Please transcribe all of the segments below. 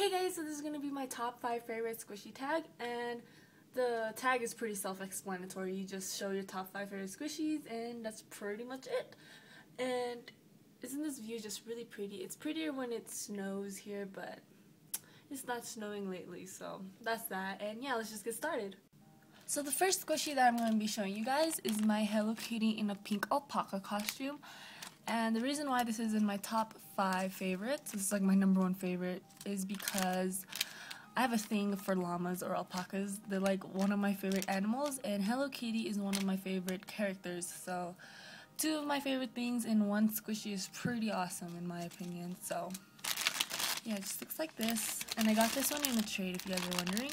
Hey guys, so this is going to be my top 5 favorite squishy tag, and the tag is pretty self-explanatory. You just show your top 5 favorite squishies, and that's pretty much it. And isn't this view just really pretty? It's prettier when it snows here, but it's not snowing lately, so that's that. And yeah, let's just get started. So the first squishy that I'm going to be showing you guys is my Hello Kitty in a pink alpaca costume. And the reason why this is in my top five favorites, this is like my number one favorite, is because I have a thing for llamas or alpacas. They're like one of my favorite animals, and Hello Kitty is one of my favorite characters. So, two of my favorite things in one squishy is pretty awesome in my opinion. So, yeah, it just looks like this. And I got this one in a trade if you guys are wondering.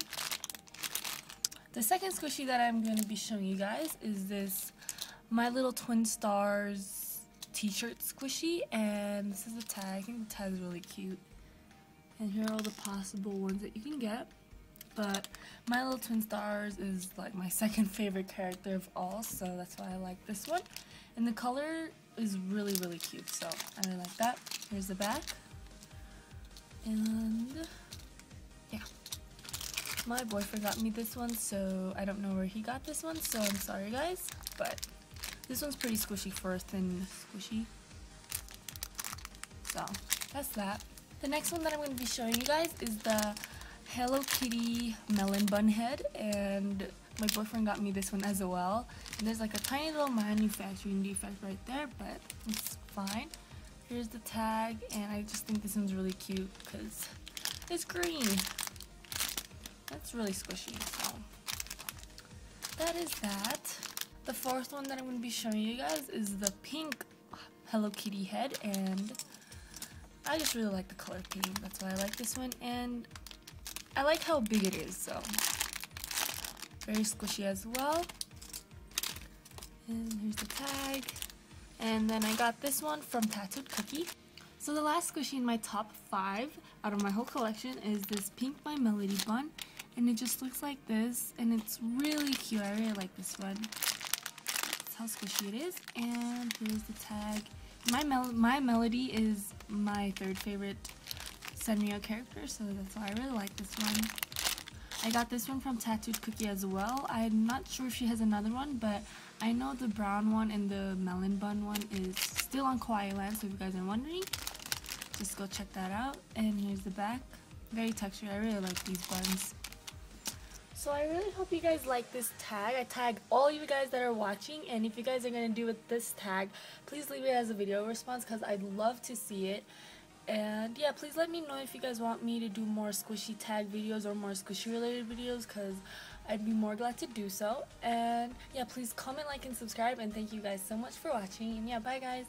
The second squishy that I'm going to be showing you guys is this My Little Twin Stars t-shirt squishy and this is the tag. I think the tag is really cute. And here are all the possible ones that you can get. But My Little Twin Stars is like my second favorite character of all, so that's why I like this one. And the color is really, really cute, so I really like that. Here's the back. And yeah. My boyfriend got me this one, so I don't know where he got this one, so I'm sorry guys, but this one's pretty squishy for a thin squishy. So, that's that. The next one that I'm going to be showing you guys is the Hello Kitty melon bun head and my boyfriend got me this one as well. And there's like a tiny little manufacturing defect right there, but it's fine. Here's the tag and I just think this one's really cute because it's green. That's really squishy, so that is that. The fourth one that I'm going to be showing you guys is the pink Hello Kitty head and I just really like the color pink. That's why I like this one and I like how big it is so very squishy as well. And here's the tag. And then I got this one from Tootoo Kawaii. So the last squishy in my top 5 out of my whole collection is this Pink My Melody bun. And it just looks like this and it's really cute. I really like this one how squishy it is. And here's the tag. My, mel my Melody is my third favorite Sanrio character, so that's why I really like this one. I got this one from Tootoo Kawaii as well. I'm not sure if she has another one, but I know the brown one and the melon bun one is still on Kawaii Land, so if you guys are wondering, just go check that out. And here's the back. Very textured. I really like these buns. So I really hope you guys like this tag. I tag all you guys that are watching and if you guys are going to do with this tag, please leave it as a video response because I'd love to see it. And yeah, please let me know if you guys want me to do more squishy tag videos or more squishy related videos because I'd be more glad to do so. And yeah, please comment, like, and subscribe. And thank you guys so much for watching. And yeah, bye guys.